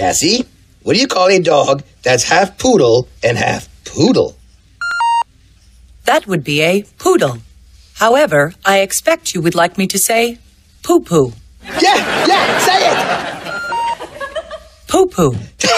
Cassie, what do you call a dog that's half poodle and half poodle? That would be a poodle. However, I expect you would like me to say poo poo. Yeah, yeah, say it! Poo poo.